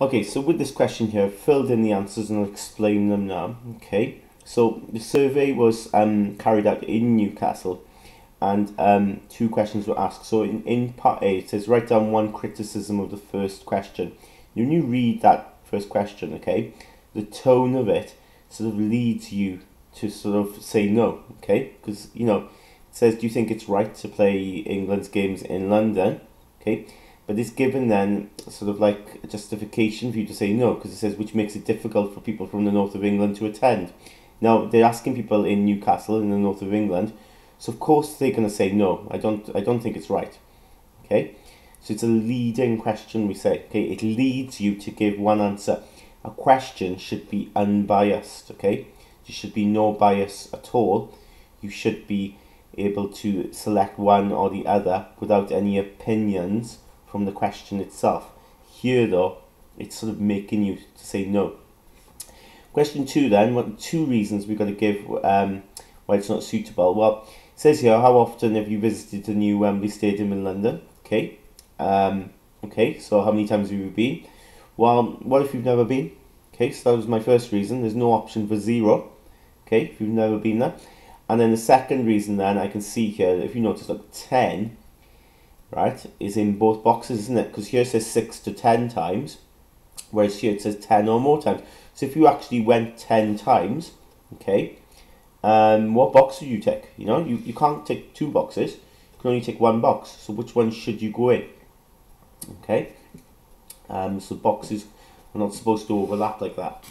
Okay, so with this question here, I've filled in the answers and I'll explain them now. Okay, so the survey was um, carried out in Newcastle and um, two questions were asked. So in, in part A, it says write down one criticism of the first question. When you read that first question, okay, the tone of it sort of leads you to sort of say no, okay, because, you know, it says, do you think it's right to play England's games in London? Okay, but it's given then sort of like a justification for you to say no because it says which makes it difficult for people from the north of England to attend. Now they're asking people in Newcastle in the north of England, so of course they're going to say no. I don't. I don't think it's right. Okay, so it's a leading question. We say okay. It leads you to give one answer. A question should be unbiased. Okay, there should be no bias at all. You should be able to select one or the other without any opinions from the question itself. Here, though, it's sort of making you to say no. Question two, then, what two reasons we've got to give um, why it's not suitable? Well, it says here, how often have you visited the new Wembley Stadium in London? Okay. Um, okay, so how many times have you been? Well, what if you've never been? Okay, so that was my first reason. There's no option for zero. Okay, if you've never been there. And then the second reason then I can see here, if you notice, like 10 right, is in both boxes, isn't it? Because here it says 6 to 10 times, whereas here it says 10 or more times. So if you actually went 10 times, okay, um, what box do you tick? You know, you, you can't tick two boxes, you can only tick one box. So which one should you go in? Okay, um, so boxes are not supposed to overlap like that.